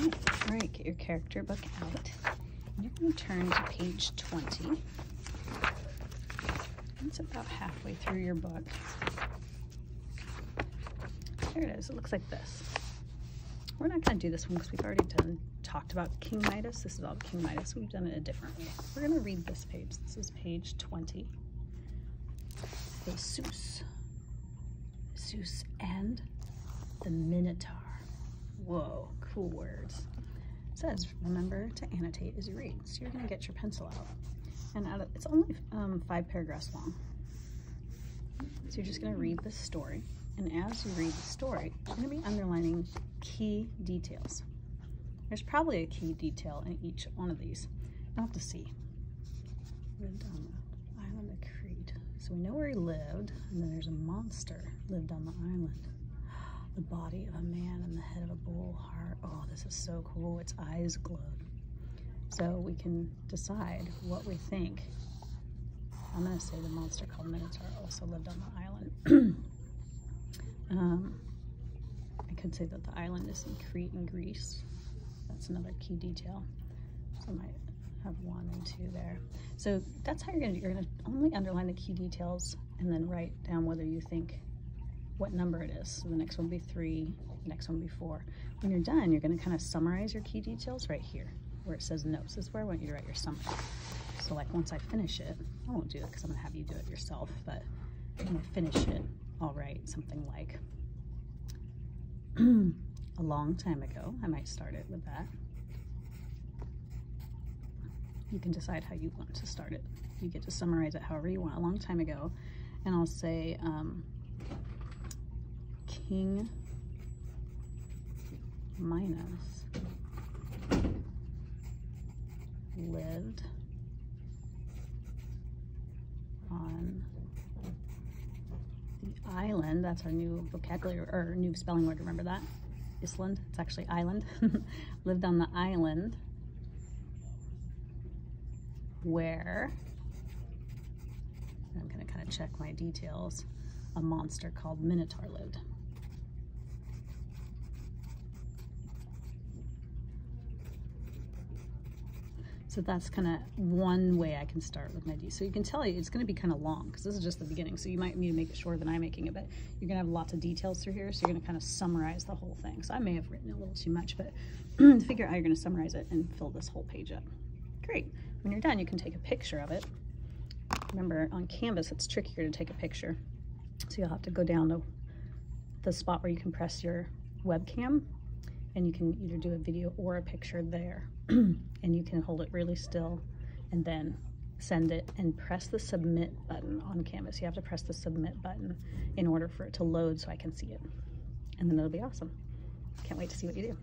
Okay, all right, get your character book out. You're going to turn to page 20. It's about halfway through your book. There it is. It looks like this. We're not going to do this one because we've already done talked about King Midas. This is all King Midas. We've done it a different way. We're going to read this page. This is page 20. Theseus. Theseus and the Minotaur. Whoa, words. It says, remember to annotate as you read. So you're going to get your pencil out. And out of, it's only um, five paragraphs long. So you're just going to read the story. And as you read the story, you're going to be underlining key details. There's probably a key detail in each one of these. I'll have to see. Lived on the island of Crete. So we know where he lived, and then there's a monster lived on the island. The body of a man and the head of a bull heart. Oh, this is so cool. Its eyes glowed. So we can decide what we think. I'm going to say the monster called Minotaur also lived on the island. um, I could say that the island is in Crete and Greece. That's another key detail. So I might have one and two there. So that's how you're going to. You're going to only underline the key details and then write down whether you think what number it is. So the next one will be three, the next one will be four. When you're done, you're going to kind of summarize your key details right here where it says notes. This is where I want you to write your summary. So like once I finish it, I won't do it because I'm to have you do it yourself, but when I finish it, I'll write something like a long time ago. I might start it with that. You can decide how you want to start it. You get to summarize it however you want. A long time ago, and I'll say um, King Minos lived on the island. That's our new vocabulary or new spelling word. Remember that? Island. It's actually island. lived on the island where I'm going to kind of check my details. A monster called Minotaur lived. So that's kind of one way I can start with my D. So you can tell it's going to be kind of long because this is just the beginning. So you might need to make it shorter than I'm making it, but you're going to have lots of details through here. So you're going to kind of summarize the whole thing. So I may have written a little too much, but figure out you're going to summarize it and fill this whole page up. Great. When you're done, you can take a picture of it. Remember, on Canvas, it's trickier to take a picture. So you'll have to go down to the spot where you can press your webcam and you can either do a video or a picture there. and you can hold it really still and then send it and press the submit button on Canvas. You have to press the submit button in order for it to load so I can see it. And then it'll be awesome. Can't wait to see what you do.